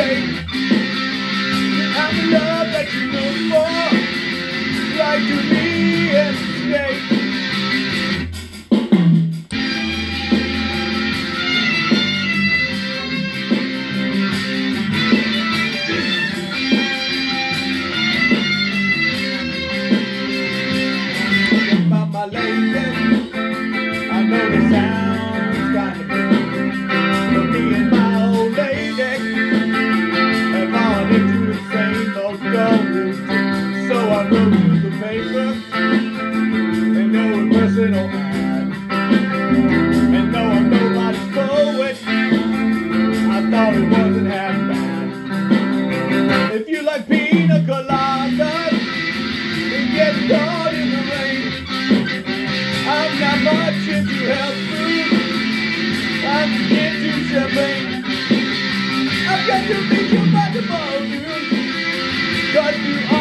the I the paper and no personal ad. And though I'm nobody's poet, I thought it wasn't half bad. If you like pina coladas, and get caught in the rain. I'm not much into health food. I'm into champagne. I've got to meet you by tomorrow noon. Cut through all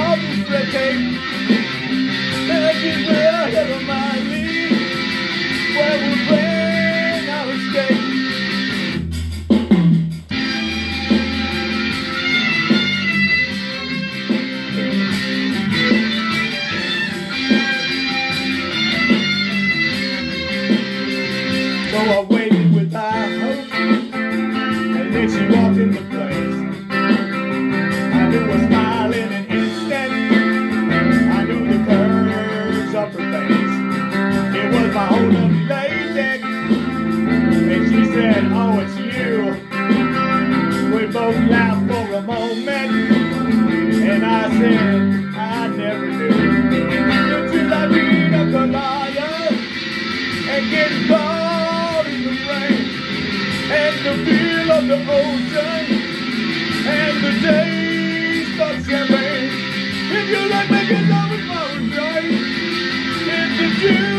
So I waited with high hope, and then she walked in the place. I knew her smile in an instant. I knew the curves of her face. It was my old lovely lady, and she said, "Oh, it's you." We both laughed for a moment, and I said, "I never knew I a colada." and get the feel of the ocean and the taste of champagne. If you like making love with my right, get the jewels